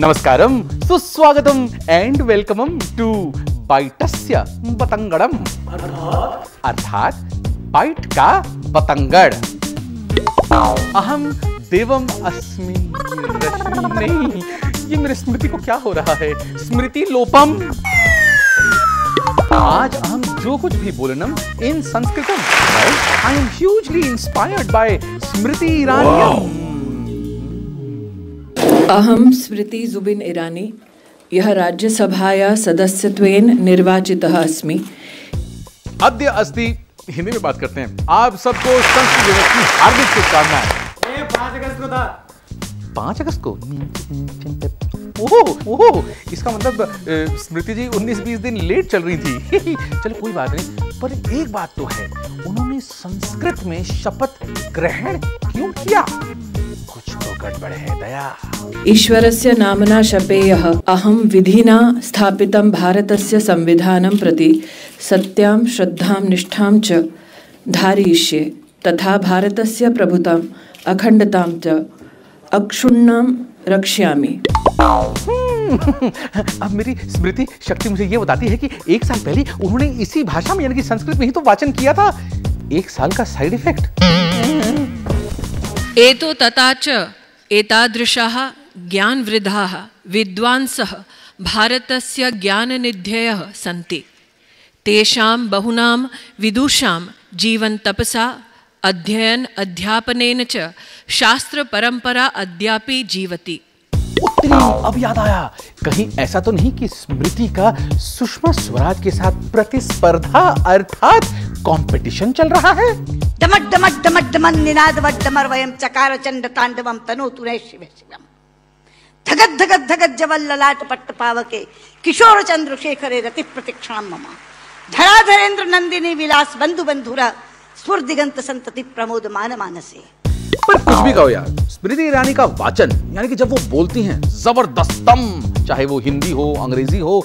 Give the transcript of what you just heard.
नमस्कारम सुस्वागतम and वेलकमम to बाइटस्य बतंगड़म अर्थात byte का बतंगड़ अहम देवम अस्मि नहीं, ये मेरे स्मृति को क्या हो रहा है? स्मृति लोपम। आज हम जो कुछ भी बोलनम, इन संस्कृतम I am hugely inspired by Smriti Irani अहं स्मृति जुबिन ईरानी यः राज्यसभाया सदस्यत्वेन निर्वाचितः अस्मि। अद्य अस्ति हिंदी में बात करते हैं। आप सबको संस्कृत दिवस की हार्दिक शुभकामनाएँ। पाँच अगस्त को था। पाँच अगस्त को? ओह ओह इसका मतलब स्मृति जी 19-20 दिन लेट चल रही थी। चलो कोई बात नहीं। पर एक बात तो है उन्होंने संस्कृत में शपथ ग्रहण क्यों किया? कुछ तो गड़बड़ है दया। ईश्वरस्य नाम्ना शपेयः। अहं विधिना स्थापितं भारतस्य संविधानं प्रति सत्यां श्रद्धां निष्ठां च धारयिष्ये। तथा भारतस्य प्रभुताम् अखण्डतां च अक्षुण्णां रक्ष्यामि। अब मेरी स्मृति शक्ति मुझे ये बताती है कि एक साल पहले उन्होंने इसी भाषा में यानी कि संस्कृत में ही तो वाचन किया था। एक साल का साइड इफ़ेक्ट। एतो तथा च एतादृशाः ज्ञानवृद्धाः, विद्वांसः भारतस्य ज्ञाननिधयः सन्ति। तेषां बहूनां विदुषां जीवनतपसा अध्ययन अध्यापनेन च शास्त्रपरम्परा अद्यापि जीवति। अब याद आया कहीं ऐसा तो नहीं कि स्मृति का सुषमा स्वराज के साथ प्रतिस्पर्धा अर्थात कंपटीशन चल रहा है? डमट डमट डमट, डमन निनाद वड्डमर वयम चकार चंड तांडवम तनोतु रे शिव, शिवम। धगत धगत धगत जवल ललाट पट्ट पावके किशोर चंद्र शेखरे रति प्रतिक्षणम मम। धराधरेंद्र नंदिनी विलास बंधु बंधुरा स्फुर दिगंत संतति प्रमोद मान मानसे। पर कुछ भी कहो यार, स्मृति ईरानी का वाचन, यानी कि जब वो बोलती हैं, जबरदस्तम, चाहे वो हिंदी हो, अंग्रेज़ी हो